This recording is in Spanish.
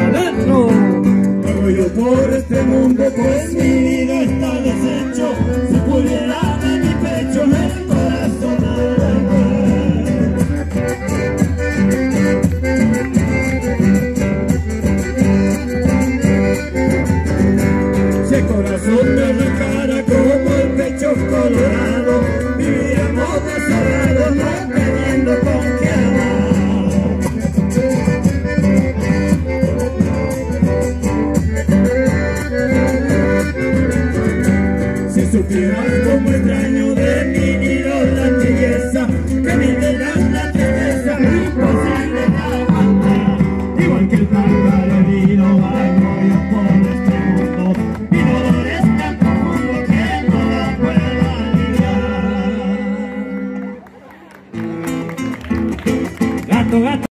adentro. Corro yo por este mundo pues sufrirás como extraño de mi vida la tibieza, que me verás la tristeza, imposible de aguantar, igual que el pájaro vino bajo yo por este mundo, mi dolor es tan profundo que no la puedo aliviar. Gato, gato.